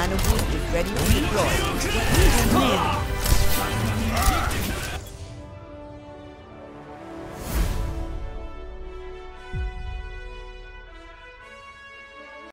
Shield is ready to deploy.